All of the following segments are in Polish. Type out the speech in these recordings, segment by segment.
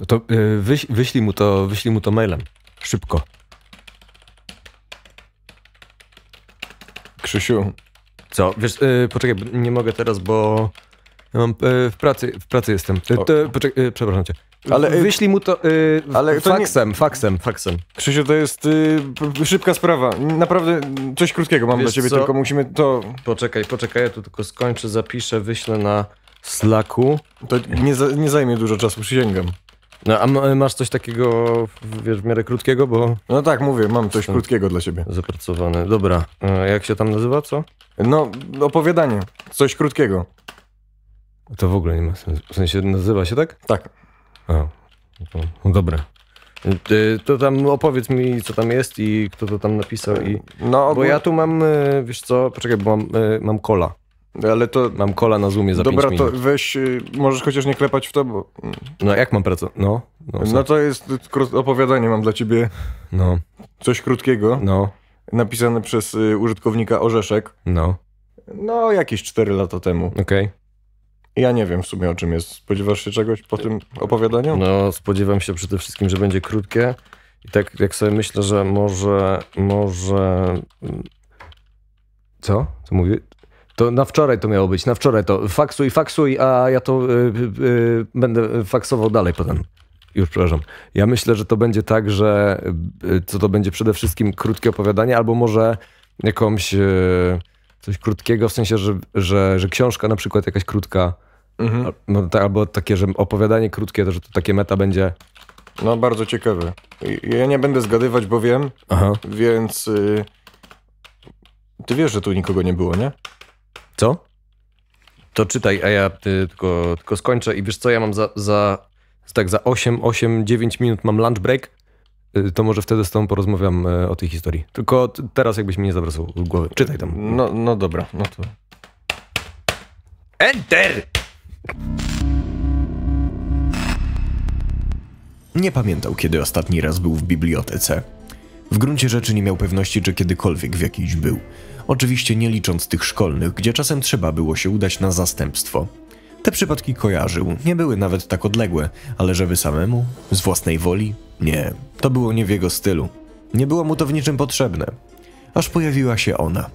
No to yy, wyś, wyślij, mu to, wyślij mu to mailem. Szybko. Krzysiu, Co? Wiesz, yy, poczekaj, nie mogę teraz, bo ja mam yy, w pracy, w pracy jestem. Yy, poczekaj, yy, przepraszam cię. Ale, yy, wyślij mu to yy, ale to nie- faksem, faksem, faksem. Krzysiu, to jest y, p- szybka sprawa. Naprawdę coś krótkiego mam Wiesz dla ciebie, co? tylko musimy to... Poczekaj, poczekaj, ja tu tylko skończę, zapiszę, wyślę na Slacku. To nie, za, nie zajmie dużo czasu, przysięgam. No, a m- masz coś takiego, w- wiesz, w miarę krótkiego, bo No tak, mówię, mam coś Co? krótkiego dla ciebie. zapracowane. Dobra, e, jak się tam nazywa, co? No, opowiadanie. Coś krótkiego. To w ogóle nie ma sensu. W sensie nazywa się tak? Tak. A, no no dobra. Y, To tam opowiedz mi, co tam jest i kto to tam napisał i... No, Bo ja tu mam, y, wiesz co, poczekaj, bo mam, mam kola. Ale to... Mam kola na Zoomie za Dobra, 5 to weź, y, możesz chociaż nie klepać w to, bo... No jak mam pracę? No, no, No no, to jest opowiadanie, mam dla ciebie no, coś krótkiego, no, napisane przez y, użytkownika Orzeszek. no, No, jakieś 4 lata temu. okej. Ja nie wiem w sumie o czym jest. Spodziewasz się czegoś po tym opowiadaniu? No, spodziewam się przede wszystkim, że będzie krótkie. I tak jak sobie myślę, że może, może... Co? Co mówię? To na wczoraj to miało być, na wczoraj to. Faksuj, faksuj, a ja to y, y, y, będę faksował dalej potem. Już, przepraszam. Ja myślę, że to będzie tak, że co to będzie przede wszystkim krótkie opowiadanie, albo może jakąś coś krótkiego, w sensie, że, że, że książka na przykład jakaś krótka, Mhm. no, ta- albo takie, że opowiadanie krótkie, to że to takie meta będzie. No, bardzo ciekawe. Ja nie będę zgadywać, bo wiem, Aha. więc... Ty wiesz, że tu nikogo nie było, nie? Co? To czytaj, a ja ty, tylko, tylko skończę i wiesz co, ja mam za, za tak za 8, 8, 9 minut mam lunch break, Y, to może wtedy z tobą porozmawiam y, o tej historii. Tylko teraz jakbyś mi nie zawracał głowy. Czytaj tam. No, no dobra, no to... Enter! Nie pamiętał, kiedy ostatni raz był w bibliotece. W gruncie rzeczy nie miał pewności, czy kiedykolwiek w jakiejś był. Oczywiście nie licząc tych szkolnych, gdzie czasem trzeba było się udać na zastępstwo. Te przypadki kojarzył, nie były nawet tak odległe, ale żeby samemu, z własnej woli? Nie, to było nie w jego stylu. Nie było mu to w niczym potrzebne. Aż pojawiła się ona.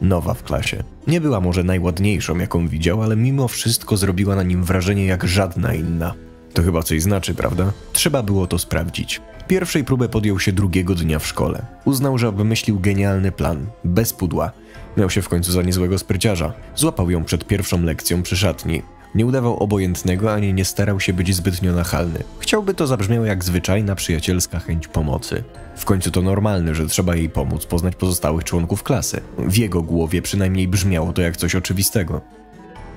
Nowa w klasie. Nie była może najładniejszą, jaką widział, ale mimo wszystko zrobiła na nim wrażenie jak żadna inna. To chyba coś znaczy, prawda? Trzeba było to sprawdzić. Pierwszej próbę podjął się drugiego dnia w szkole. Uznał, że wymyślił genialny plan, bez pudła. Miał się w końcu za niezłego spryciarza. Złapał ją przed pierwszą lekcją przy szatni. Nie udawał obojętnego ani nie starał się być zbytnio nachalny. Chciałby to zabrzmiało jak zwyczajna przyjacielska chęć pomocy. W końcu to normalne, że trzeba jej pomóc poznać pozostałych członków klasy. W jego głowie przynajmniej brzmiało to jak coś oczywistego.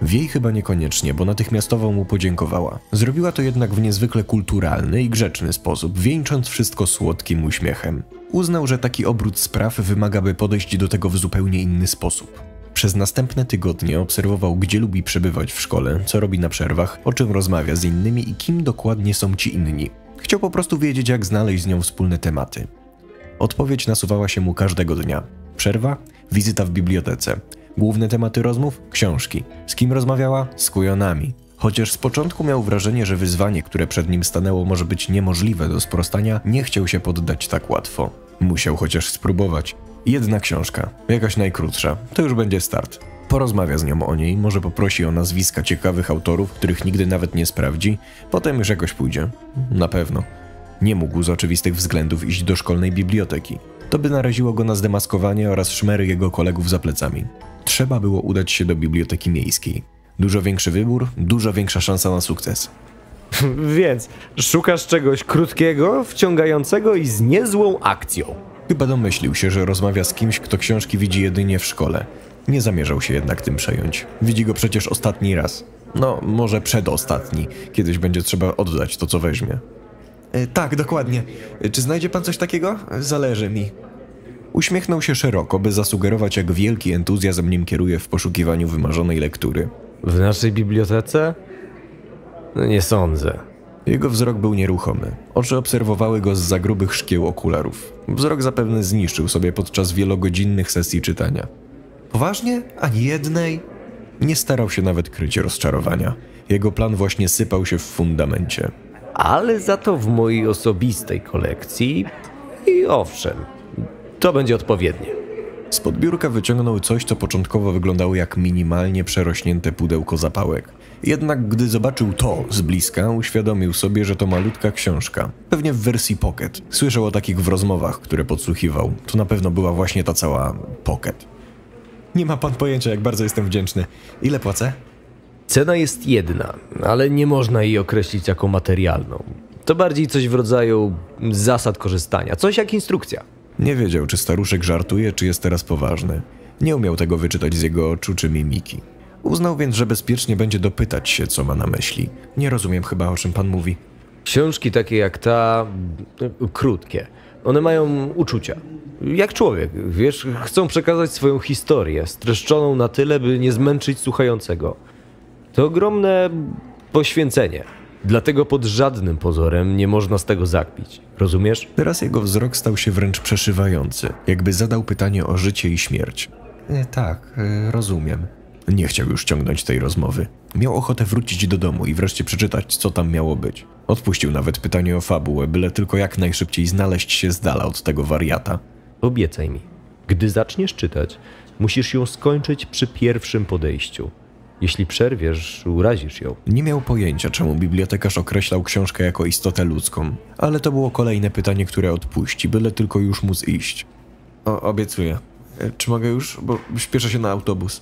W jej chyba niekoniecznie, bo natychmiastowo mu podziękowała. Zrobiła to jednak w niezwykle kulturalny i grzeczny sposób, wieńcząc wszystko słodkim uśmiechem. Uznał, że taki obrót spraw wymaga, by podejść do tego w zupełnie inny sposób. Przez następne tygodnie obserwował, gdzie lubi przebywać w szkole, co robi na przerwach, o czym rozmawia z innymi i kim dokładnie są ci inni. Chciał po prostu wiedzieć, jak znaleźć z nią wspólne tematy. Odpowiedź nasuwała się mu każdego dnia. Przerwa, wizyta w bibliotece. Główne tematy rozmów? Książki. Z kim rozmawiała? Z kujonami. Chociaż z początku miał wrażenie, że wyzwanie, które przed nim stanęło, może być niemożliwe do sprostania, nie chciał się poddać tak łatwo. Musiał chociaż spróbować. Jedna książka, jakaś najkrótsza, to już będzie start. Porozmawia z nią o niej, może poprosi o nazwiska ciekawych autorów, których nigdy nawet nie sprawdzi, potem już jakoś pójdzie. Na pewno. Nie mógł z oczywistych względów iść do szkolnej biblioteki. To by naraziło go na zdemaskowanie oraz szmery jego kolegów za plecami. Trzeba było udać się do biblioteki miejskiej. Dużo większy wybór, dużo większa szansa na sukces. Więc szukasz czegoś krótkiego, wciągającego i z niezłą akcją. Chyba domyślił się, że rozmawia z kimś, kto książki widzi jedynie w szkole. Nie zamierzał się jednak tym przejąć. Widzi go przecież ostatni raz. No, może przedostatni. Kiedyś będzie trzeba oddać to, co weźmie. tak, dokładnie. Czy znajdzie pan coś takiego? Zależy mi. Uśmiechnął się szeroko, by zasugerować, jak wielki entuzjazm nim kieruje w poszukiwaniu wymarzonej lektury. W naszej bibliotece? No nie sądzę. Jego wzrok był nieruchomy. Oczy obserwowały go z za grubych szkieł okularów. Wzrok zapewne zniszczył sobie podczas wielogodzinnych sesji czytania. Poważnie? Ani jednej? Nie starał się nawet kryć rozczarowania. Jego plan właśnie sypał się w fundamencie. ale za to w mojej osobistej kolekcji i owszem, to będzie odpowiednie. Spod biurka wyciągnął coś, co początkowo wyglądało jak minimalnie przerośnięte pudełko zapałek. Jednak gdy zobaczył to z bliska, uświadomił sobie, że to malutka książka. Pewnie w wersji pocket. Słyszał o takich w rozmowach, które podsłuchiwał. To na pewno była właśnie ta cała pocket. Nie ma pan pojęcia, jak bardzo jestem wdzięczny. Ile płacę? Cena jest jedna, ale nie można jej określić jako materialną. To bardziej coś w rodzaju zasad korzystania, coś jak instrukcja. Nie wiedział, czy staruszek żartuje, czy jest teraz poważny. Nie umiał tego wyczytać z jego oczu czy mimiki. Uznał więc, że bezpiecznie będzie dopytać się, co ma na myśli. Nie rozumiem chyba, o czym pan mówi. Książki takie jak ta, krótkie, one mają uczucia. Jak człowiek, wiesz, chcą przekazać swoją historię, streszczoną na tyle, by nie zmęczyć słuchającego. To ogromne poświęcenie. Dlatego pod żadnym pozorem nie można z tego zakpić. Rozumiesz? Teraz jego wzrok stał się wręcz przeszywający, jakby zadał pytanie o życie i śmierć. E, tak, e, rozumiem. Nie chciał już ciągnąć tej rozmowy. Miał ochotę wrócić do domu i wreszcie przeczytać, co tam miało być. Odpuścił nawet pytanie o fabułę, byle tylko jak najszybciej znaleźć się z dala od tego wariata. Obiecaj mi, gdy zaczniesz czytać, musisz ją skończyć przy pierwszym podejściu. Jeśli przerwiesz, urazisz ją. Nie miał pojęcia, czemu bibliotekarz określał książkę jako istotę ludzką, ale to było kolejne pytanie, które odpuści, byle tylko już móc iść. O, obiecuję. E, Czy mogę już? Bo śpieszę się na autobus.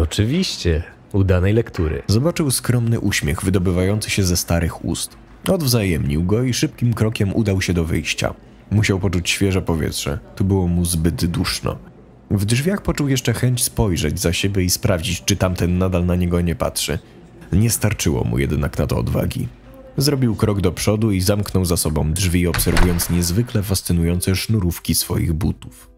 Oczywiście, udanej lektury. Zobaczył skromny uśmiech wydobywający się ze starych ust. Odwzajemnił go i szybkim krokiem udał się do wyjścia. Musiał poczuć świeże powietrze. Tu było mu zbyt duszno. W drzwiach poczuł jeszcze chęć spojrzeć za siebie i sprawdzić, czy tamten nadal na niego nie patrzy. Nie starczyło mu jednak na to odwagi. Zrobił krok do przodu i zamknął za sobą drzwi, obserwując niezwykle fascynujące sznurówki swoich butów.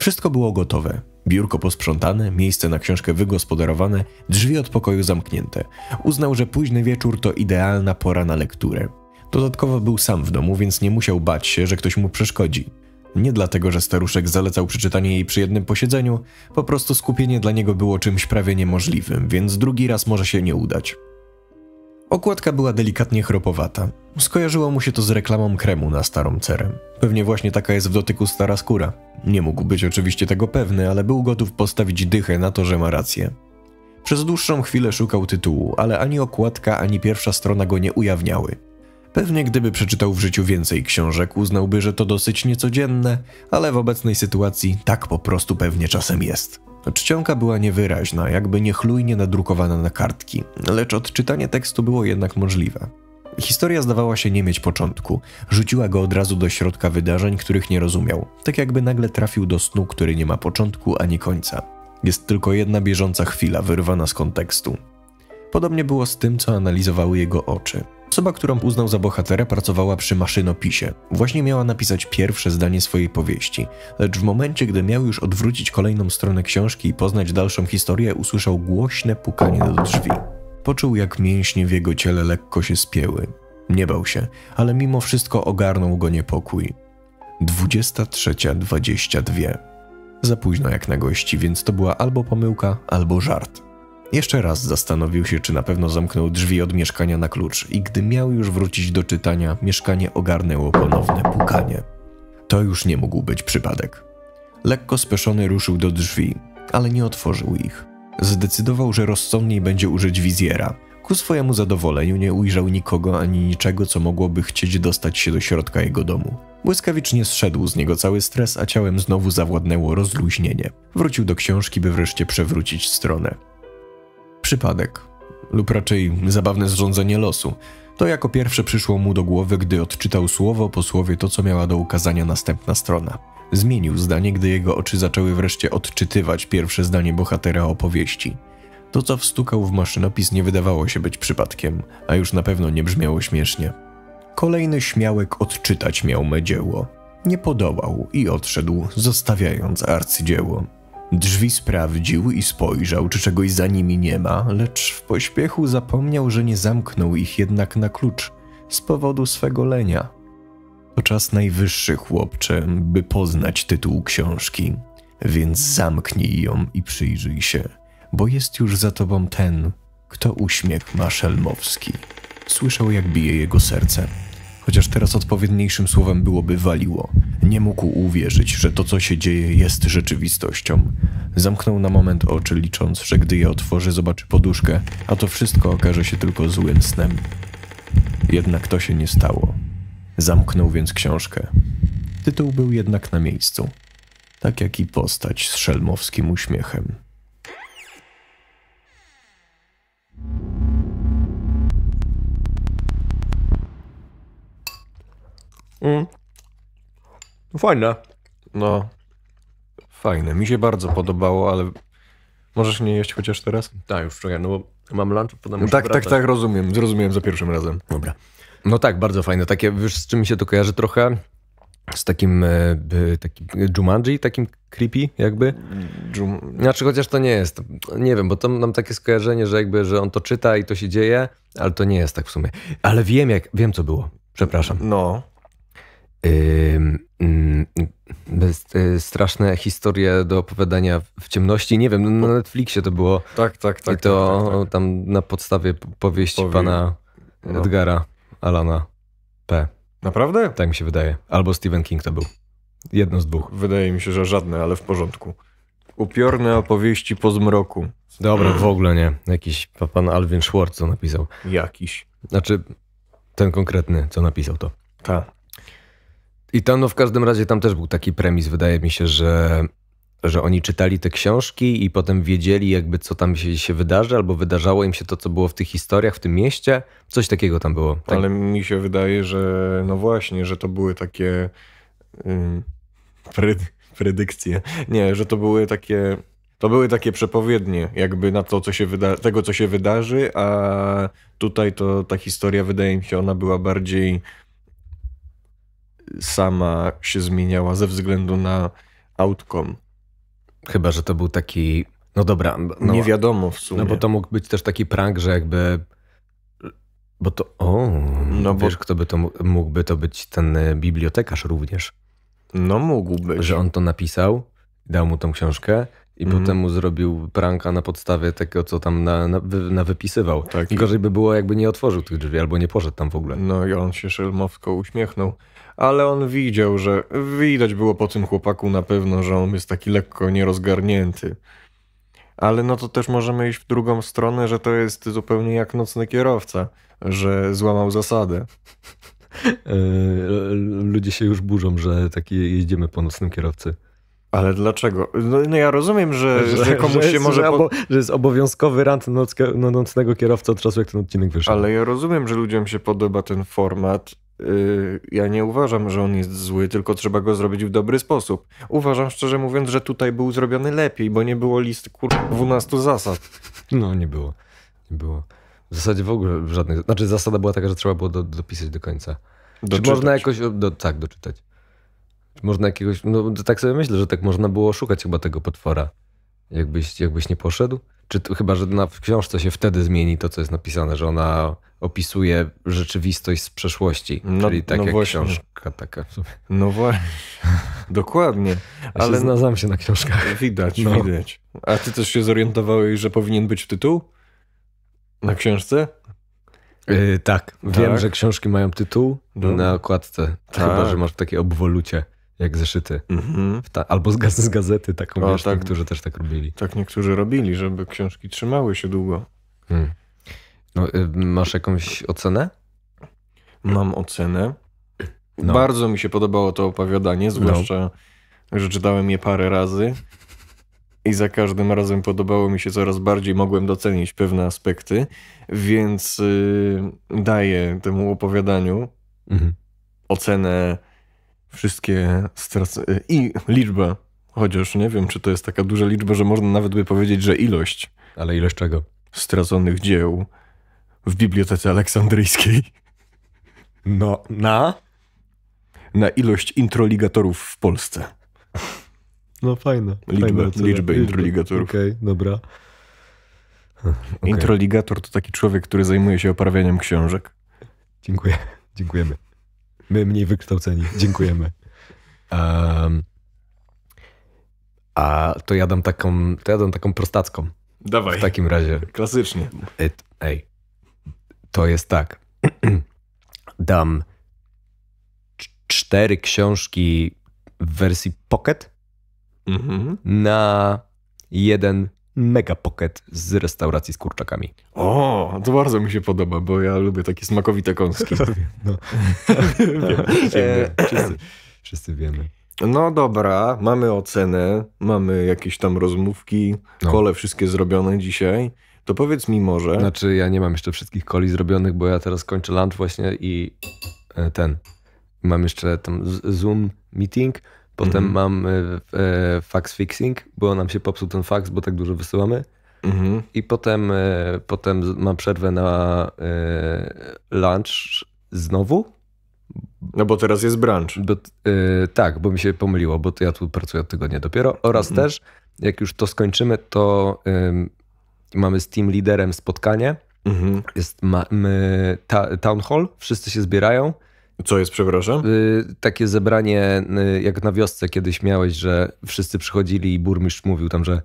Wszystko było gotowe. Biurko posprzątane, miejsce na książkę wygospodarowane, drzwi od pokoju zamknięte. Uznał, że późny wieczór to idealna pora na lekturę. Dodatkowo był sam w domu, więc nie musiał bać się, że ktoś mu przeszkodzi. Nie dlatego, że staruszek zalecał przeczytanie jej przy jednym posiedzeniu, po prostu skupienie dla niego było czymś prawie niemożliwym, więc drugi raz może się nie udać. Okładka była delikatnie chropowata. Skojarzyło mu się to z reklamą kremu na starą cerę. Pewnie właśnie taka jest w dotyku stara skóra. Nie mógł być oczywiście tego pewny, ale był gotów postawić dychę na to, że ma rację. Przez dłuższą chwilę szukał tytułu, ale ani okładka, ani pierwsza strona go nie ujawniały. Pewnie gdyby przeczytał w życiu więcej książek, uznałby, że to dosyć niecodzienne, ale w obecnej sytuacji tak po prostu pewnie czasem jest. Czcionka była niewyraźna, jakby niechlujnie nadrukowana na kartki, lecz odczytanie tekstu było jednak możliwe. Historia zdawała się nie mieć początku, rzuciła go od razu do środka wydarzeń, których nie rozumiał, tak jakby nagle trafił do snu, który nie ma początku ani końca. Jest tylko jedna bieżąca chwila wyrwana z kontekstu. Podobnie było z tym, co analizowały jego oczy. Osoba, którą uznał za bohatera, pracowała przy maszynopisie. Właśnie miała napisać pierwsze zdanie swojej powieści, lecz w momencie, gdy miał już odwrócić kolejną stronę książki i poznać dalszą historię, usłyszał głośne pukanie do drzwi. Poczuł, jak mięśnie w jego ciele lekko się spięły. Nie bał się, ale mimo wszystko ogarnął go niepokój. 23.22. Za późno jak na gości, więc to była albo pomyłka, albo żart. Jeszcze raz zastanowił się, czy na pewno zamknął drzwi od mieszkania na klucz i gdy miał już wrócić do czytania, mieszkanie ogarnęło ponowne pukanie. To już nie mógł być przypadek. Lekko speszony ruszył do drzwi, ale nie otworzył ich. Zdecydował, że rozsądniej będzie użyć wizjera. Ku swojemu zadowoleniu nie ujrzał nikogo ani niczego, co mogłoby chcieć dostać się do środka jego domu. Błyskawicznie zszedł z niego cały stres, a ciałem znowu zawładnęło rozluźnienie. Wrócił do książki, by wreszcie przewrócić stronę. Przypadek, lub raczej zabawne zrządzenie losu. To jako pierwsze przyszło mu do głowy, gdy odczytał słowo po słowie to, co miała do ukazania następna strona. Zmienił zdanie, gdy jego oczy zaczęły wreszcie odczytywać pierwsze zdanie bohatera opowieści. To, co wstukał w maszynopis, nie wydawało się być przypadkiem, a już na pewno nie brzmiało śmiesznie. Kolejny śmiałek odczytać miał me dzieło. Nie podołał i odszedł, zostawiając arcydzieło. Drzwi sprawdził i spojrzał, czy czegoś za nimi nie ma, lecz w pośpiechu zapomniał, że nie zamknął ich jednak na klucz z powodu swego lenia. To czas najwyższy, chłopcze, by poznać tytuł książki, więc zamknij ją i przyjrzyj się, bo jest już za tobą ten, kto uśmiech ma szelmowski. Słyszał, jak bije jego serce. Chociaż teraz odpowiedniejszym słowem byłoby waliło. Nie mógł uwierzyć, że to, co się dzieje, jest rzeczywistością. Zamknął na moment oczy, licząc, że gdy je otworzy, zobaczy poduszkę, a to wszystko okaże się tylko złym snem. Jednak to się nie stało. Zamknął więc książkę. Tytuł był jednak na miejscu. Tak jak i postać z szelmowskim uśmiechem. Mm. Fajne. No, fajne. Mi się bardzo podobało, ale możesz nie jeść chociaż teraz? Tak, już czekaj, no bo mam lunch, potem No muszę tak, tak, wracać. tak, rozumiem. Zrozumiałem za pierwszym razem. Dobra. No tak, bardzo fajne. Takie, wiesz, z czym mi się to kojarzy trochę? Z takim, e, e, takim Jumanji, takim creepy jakby. Dżum... Znaczy, chociaż to nie jest. Nie wiem, bo to mam takie skojarzenie, że jakby, że on to czyta i to się dzieje, ale to nie jest tak w sumie. Ale wiem, jak, wiem co było. Przepraszam. No, y, straszne historie do opowiadania w ciemności. Nie wiem, na Netflixie to było. tak, tak, tak. I to tak, tak, tak. tam na podstawie powieści Powie- pana No. Edgara Alana P. Naprawdę? Tak mi się wydaje. Albo Stephen King to był. Jedno z dwóch. Wydaje mi się, że żadne, ale w porządku. Upiorne opowieści po zmroku. Dobra, w ogóle nie. Jakiś pa- pan Alvin Schwartz co napisał. Jakiś. Znaczy, ten konkretny, co napisał to. Tak. I tam, no w każdym razie, tam też był taki premis, wydaje mi się, że, że oni czytali te książki i potem wiedzieli jakby, co tam się, się wydarzy, albo wydarzało im się to, co było w tych historiach, w tym mieście. Coś takiego tam było. Tak, Ale mi się wydaje, że no właśnie, że to były takie predykcje. Nie, że to były takie to były takie przepowiednie jakby na to, co się wyda- tego, co się wydarzy, a tutaj to ta historia, wydaje mi się, ona była bardziej sama się zmieniała ze względu na outcome. Chyba, że to był taki... No dobra. No, Nie wiadomo w sumie. No bo to mógł być też taki prank, że jakby... Bo to... O, No bo- wiesz, kto by to mógł- mógłby to być ten e, bibliotekarz również. No mógł być. Że on to napisał, dał mu tą książkę i Mhm. potem mu zrobił pranka na podstawie tego, co tam na, na, wy- na wypisywał. Tak. I gorzej by było, jakby nie otworzył tych drzwi albo nie poszedł tam w ogóle. No i on się szelmowsko uśmiechnął. Ale on widział, że widać było po tym chłopaku na pewno, że on jest taki lekko nierozgarnięty. Ale no to też możemy iść w drugą stronę, że to jest zupełnie jak nocny kierowca, że złamał zasadę. Yy, ludzie się już burzą, że taki jeździmy po nocnym kierowcy. Ale dlaczego? No, no ja rozumiem, że, że, komuś że się jest, może... Że, Po... że jest obowiązkowy rant nocke, no, nocnego kierowcy od czasu, jak ten odcinek wyszedł. Ale ja rozumiem, że ludziom się podoba ten format. Yy, Ja nie uważam, że on jest zły, tylko trzeba go zrobić w dobry sposób. Uważam szczerze mówiąc, że tutaj był zrobiony lepiej, bo nie było listy kur... 12 zasad. No, nie było. Nie było. W zasadzie w ogóle żadnych... Znaczy zasada była taka, że trzeba było do, dopisać do końca. Czy Doczytać. można jakoś... Do, tak, doczytać. Można jakiegoś... No tak sobie myślę, że tak można było szukać chyba tego potwora. Jakbyś, jakbyś nie poszedł? Czy to, chyba, że na, w książce się wtedy zmieni to, co jest napisane, że ona opisuje rzeczywistość z przeszłości. No- czyli tak no jak właśnie. książka taka. No właśnie, dokładnie. Ale Ale się znam się na książkach. widać, No. widać. A ty też się zorientowałeś, że powinien być tytuł? Na książce? Yy, tak, wiem, Tak? że książki mają tytuł No. na okładce. Tak. Chyba, że masz w takiej obwolucie, jak zeszyty. Mhm. Ta, albo z, gaz, z gazety taką, O, wiesz, tak. niektórzy też tak robili. Tak niektórzy robili, żeby książki trzymały się długo. Hmm. No, y, masz jakąś ocenę? Mam ocenę. No. Bardzo mi się podobało to opowiadanie, zwłaszcza, że czytałem je parę razy. I za każdym razem podobało mi się coraz bardziej, mogłem docenić pewne aspekty, więc yy, daję temu opowiadaniu Mhm. ocenę wszystkie strac- i liczba. Chociaż nie wiem, czy to jest taka duża liczba, że można nawet by powiedzieć, że ilość Ale ilość czego? straconych dzieł w Bibliotece Aleksandryjskiej No, na? na ilość introligatorów w Polsce. No fajne. Liczbę- fajna ocena. liczbę introligatorów. Okej, dobra. Okej, Introligator to taki człowiek, który zajmuje się oprawianiem książek. Dziękuję. Dziękujemy. My mniej wykształceni. Dziękujemy. Em, a to ja dam taką, to ja dam taką prostacką. Dawaj. W takim razie. Klasycznie. It, ej, to jest tak. dam cz- cztery książki w wersji pocket Mhm. na jeden mega pocket z restauracji z kurczakami. O, to bardzo mi się podoba, bo ja lubię takie smakowite kąski. No. Wiem, wszyscy, wszyscy wiemy. No dobra, mamy ocenę, mamy jakieś tam rozmówki, No. kole wszystkie zrobione dzisiaj. To powiedz mi może, Znaczy, ja nie mam jeszcze wszystkich coli zrobionych, bo ja teraz kończę lunch właśnie i e, ten. Mam jeszcze tam Zoom meeting, potem Mhm. mam e, e, fax fixing, bo nam się popsuł ten fax, bo tak dużo wysyłamy. mhm. I potem, e, potem mam przerwę na e, lunch znowu. no bo teraz jest brunch. Bo, e, tak, bo mi się pomyliło, bo ja tu pracuję od tygodnia dopiero. Oraz Mhm. też, jak już to skończymy, to mamy z team liderem spotkanie. Jest ma, my, ta, town hall, wszyscy się zbierają. Co jest, przepraszam? Y, takie zebranie, y, jak na wiosce kiedyś miałeś, że wszyscy przychodzili i burmistrz mówił tam, że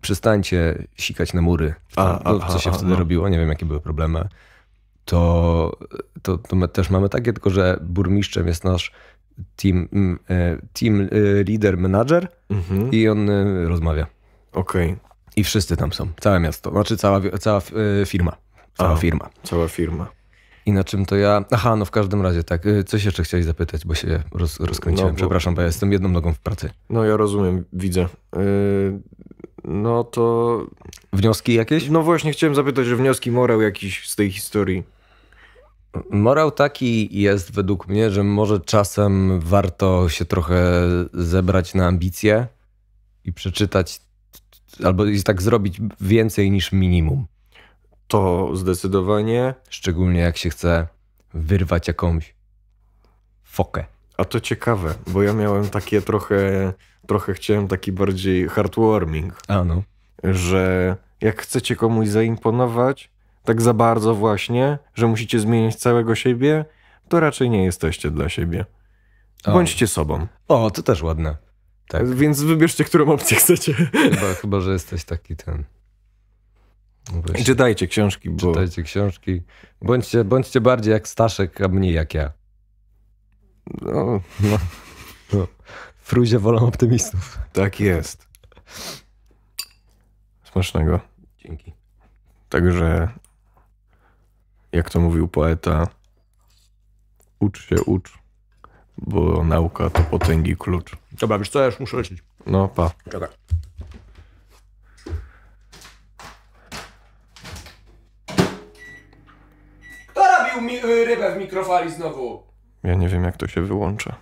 przestańcie sikać na mury. A, no, a, co się a, wtedy no. robiło, nie wiem jakie były problemy. To, to, to my też mamy takie, tylko że burmistrzem jest nasz team, mm, e, team y, leader, manager Mhm. i on y, rozmawia. Okej, I wszyscy tam są, całe miasto, znaczy cała, cała firma. Cała firma. cała firma. I na czym to ja. Aha, no w każdym razie tak. Y, Coś jeszcze chciałeś zapytać, bo się roz, rozkręciłem. No, bo- Przepraszam, bo ja jestem jedną nogą w pracy. No ja rozumiem, widzę. Yy, no to... Wnioski jakieś? No właśnie chciałem zapytać o wnioski, morał jakiś z tej historii. Morał taki jest według mnie, że może czasem warto się trochę zebrać na ambicje i przeczytać, albo tak zrobić więcej niż minimum. To zdecydowanie. Szczególnie jak się chce wyrwać jakąś fokę. A to ciekawe, bo ja miałem takie trochę... Trochę chciałem taki bardziej heartwarming. A no. że jak chcecie komuś zaimponować, tak za bardzo właśnie, że musicie zmieniać całego siebie, to raczej nie jesteście dla siebie. O. Bądźcie sobą. O, to też ładne. Tak. Więc wybierzcie, którą opcję chcecie. Chyba, chyba że jesteś taki ten. No I czytajcie książki, bo Czytajcie książki. Bądźcie, bądźcie bardziej jak Staszek, a mniej jak ja. no, Fruzie wolą optymistów. tak jest. Smacznego. Dzięki. Także, jak to mówił poeta, ucz się, ucz, bo nauka to potęgi klucz. Dobra, wiesz co, ja już muszę lecieć. No, pa. Mi, y, rybę w mikrofali znowu? Ja nie wiem, jak to się wyłącza.